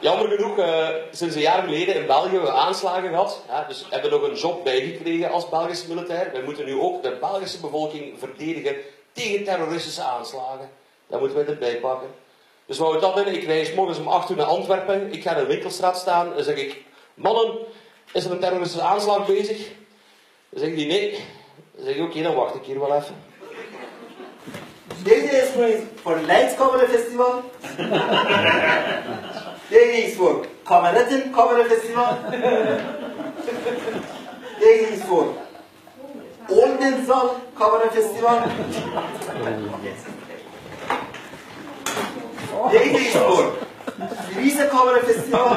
genoeg uh, sinds een jaar geleden in België aanslagen gehad. Ja, dus we hebben nog een job bijgekregen als Belgische militair. Wij moeten nu ook de Belgische bevolking verdedigen tegen terroristische aanslagen. Dat moeten we erbij pakken. Dus wat we dat doen, ik reis morgens om 8 uur naar Antwerpen. Ik ga in de winkelstraat staan en zeg ik... Mannen, is er een terroristische aanslag bezig? Dan zeggen die nee. Dan zeg ik, oké, dan wacht ik hier wel even. Deze is voor het Leids Festival. Deze is voor Kameretten Festival. Deze is voor Oldenzal Festival. Deze is voor Friese Festival.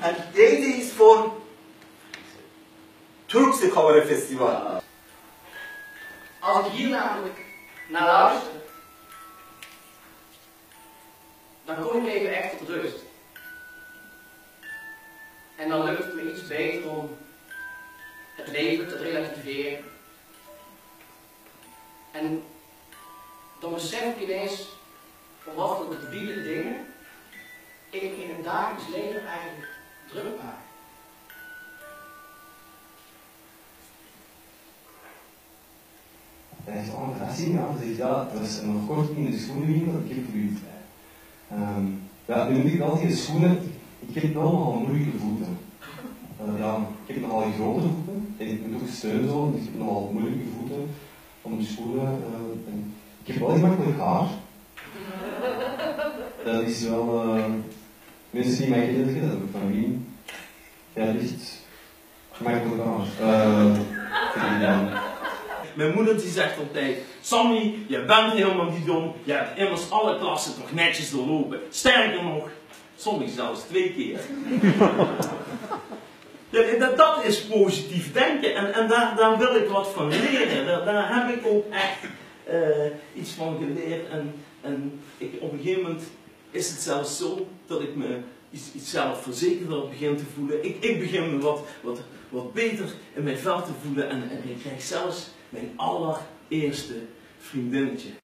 En deze is voor Turkse Festival. Als ik hier namelijk naar luister, dan kom ik even echt tot rust. En dan lukt het me iets beter om het leven te relativeren. En dan besef ik ineens voor wat voor debiele dingen ik in het dagelijks leven eigenlijk druk maak. En hij zegt, oh, dat. Dan ja, dat is nog kort in de schoenenwinkel, ik heb u um, ja, nu moet ik die schoenen, ik heb nogal moeilijke voeten. Uh, ja, ik heb nogal grote voeten, en ik moet ook steunen zo, dus ik heb nogal moeilijke voeten om de schoenen. Uh, ik heb wel gemakkelijk haar. Dat is wel, uh, mensen die mij kennen, dat heb ik van wie. Ja, ligt gemakkelijk haar. Uh, mijn moeder die zegt altijd, Sammy, je bent helemaal niet dom, je hebt immers alle klassen toch netjes doorlopen. Sterker nog, soms zelfs twee keer. dat, dat is positief denken en, en daar, daar wil ik wat van leren. Daar, daar heb ik ook echt uh, iets van geleerd en, en ik, op een gegeven moment is het zelfs zo dat ik me iets, iets zelfverzekerder begin te voelen. Ik, ik begin me wat, wat, wat beter in mijn vel te voelen en, en ik krijg zelfs mijn allereerste vriendinnetje.